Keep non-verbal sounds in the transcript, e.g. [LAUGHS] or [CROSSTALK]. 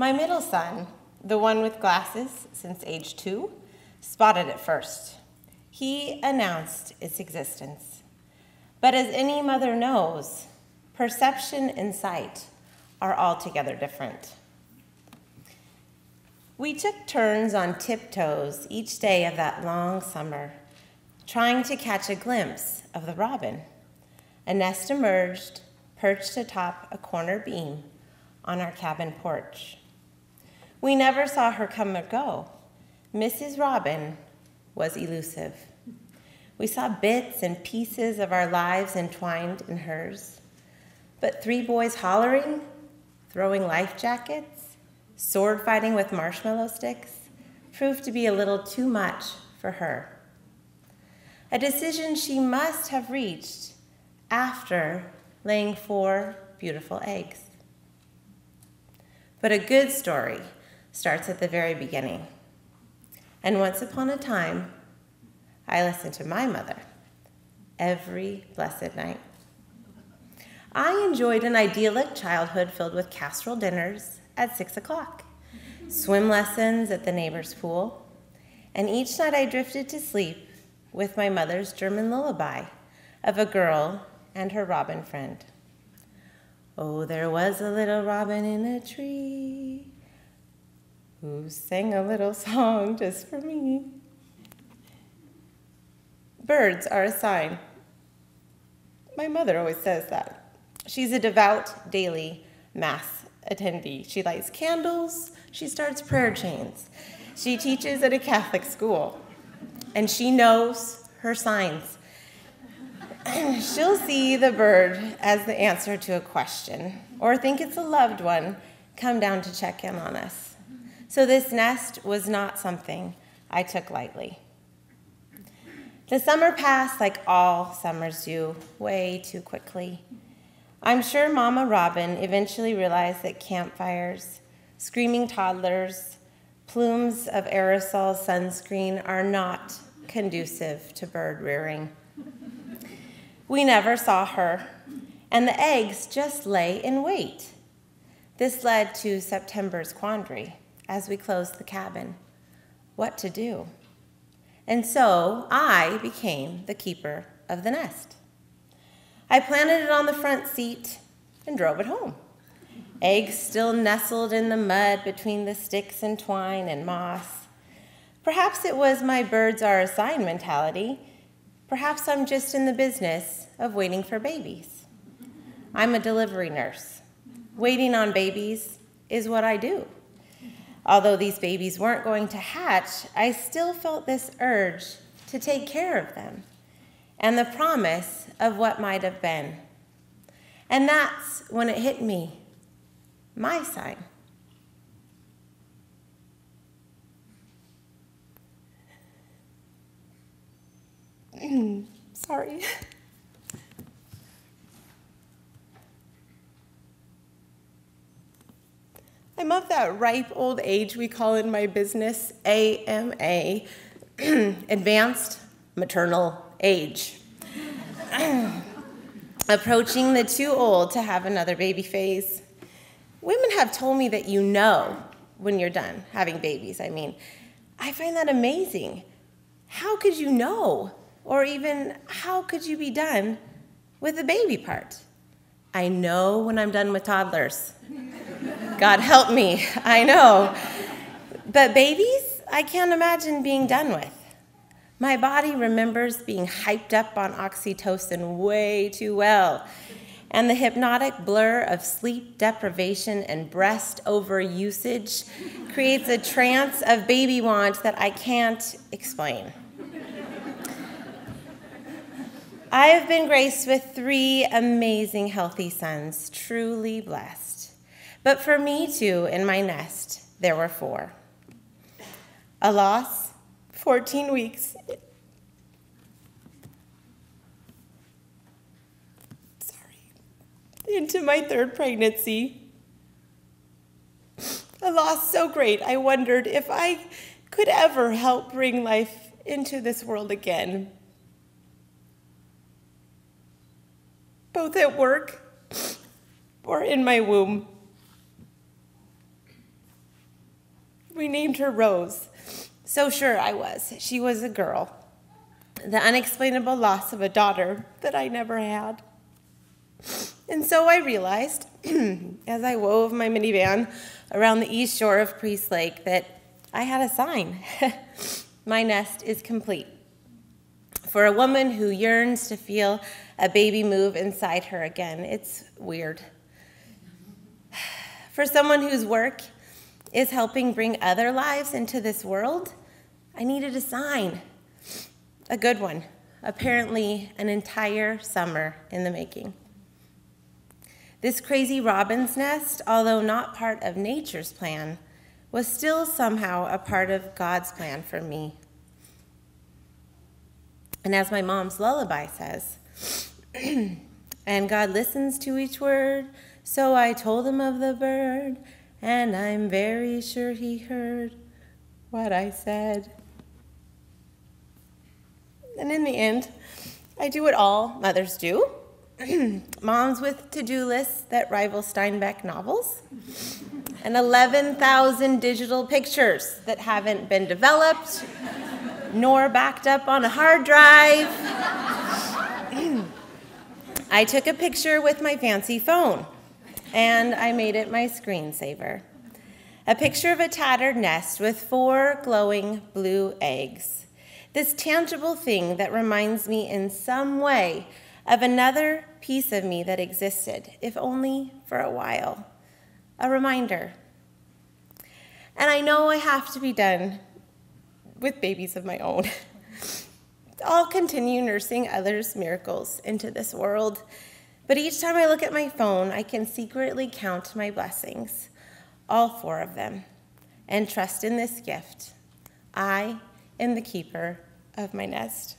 My middle son, the one with glasses since age two, spotted it first. He announced its existence. But as any mother knows, perception and sight are altogether different. We took turns on tiptoes each day of that long summer, trying to catch a glimpse of the robin. A nest emerged, perched atop a corner beam on our cabin porch. We never saw her come or go. Mrs. Robin was elusive. We saw bits and pieces of our lives entwined in hers. But three boys hollering, throwing life jackets, sword fighting with marshmallow sticks proved to be a little too much for her. A decision she must have reached after laying four beautiful eggs. But a good story starts at the very beginning. And once upon a time, I listened to my mother every blessed night. I enjoyed an idyllic childhood filled with casserole dinners at six o'clock, swim lessons at the neighbor's pool, and each night I drifted to sleep with my mother's German lullaby of a girl and her robin friend. Oh, there was a little robin in a tree who sang a little [LAUGHS] song just for me. Birds are a sign. My mother always says that. She's a devout daily mass attendee. She lights candles, she starts prayer chains. She teaches at a Catholic school, and she knows her signs. [CLEARS THROAT] She'll see the bird as the answer to a question, or think it's a loved one come down to check in on us. So this nest was not something I took lightly. The summer passed like all summers do, way too quickly. I'm sure Mama Robin eventually realized that campfires, screaming toddlers, plumes of aerosol sunscreen are not conducive to bird rearing. We never saw her, and the eggs just lay in wait. This led to September's quandary as we closed the cabin what to do. And so I became the keeper of the nest. I planted it on the front seat and drove it home. Eggs still nestled in the mud between the sticks and twine and moss. Perhaps it was my birds are a sign mentality. Perhaps I'm just in the business of waiting for babies. I'm a delivery nurse. Waiting on babies is what I do. Although these babies weren't going to hatch, I still felt this urge to take care of them and the promise of what might have been. And that's when it hit me my sign. [CLEARS THROAT] Sorry. [LAUGHS] I'm that ripe old age we call in my business AMA, [CLEARS THROAT] Advanced Maternal age. [CLEARS THROAT] Approaching the too old to have another baby phase. Women have told me that you know when you're done having babies. I mean, I find that amazing. How could you know? Or even, how could you be done with the baby part? I know when I'm done with toddlers. God help me, I know. But babies, I can't imagine being done with. My body remembers being hyped up on oxytocin way too well. And the hypnotic blur of sleep deprivation and breast overusage creates a trance of baby want that I can't explain. I have been graced with three amazing healthy sons, truly blessed. But for me too, in my nest, there were four. A loss, 14 weeks. Sorry. Into my third pregnancy. A loss so great, I wondered if I could ever help bring life into this world again. Both at work or in my womb. We named her Rose. So sure I was. She was a girl. The unexplainable loss of a daughter that I never had. And so I realized, [CLEARS THROAT] as I wove my minivan around the east shore of Priest Lake, that I had a sign. [LAUGHS] my nest is complete. For a woman who yearns to feel a baby move inside her again, it's weird. [SIGHS] For someone whose work is helping bring other lives into this world, I needed a sign. A good one, apparently, an entire summer in the making. This crazy robin's nest, although not part of nature's plan, was still somehow a part of God's plan for me. And as my mom's lullaby says, [CLEARS THROAT] and God listens to each word, so I told him of the bird, and I'm very sure he heard what I said. And in the end, I do what all mothers do [CLEARS THROAT] moms with to do lists that rival Steinbeck novels, and 11,000 digital pictures that haven't been developed nor backed up on a hard drive. [CLEARS THROAT] I took a picture with my fancy phone and I made it my screensaver. A picture of a tattered nest with four glowing blue eggs. This tangible thing that reminds me in some way of another piece of me that existed, if only for a while. A reminder. And I know I have to be done with babies of my own. [LAUGHS] I'll continue nursing others' miracles into this world. But each time I look at my phone, I can secretly count my blessings, all four of them, and trust in this gift. I am the keeper of my nest.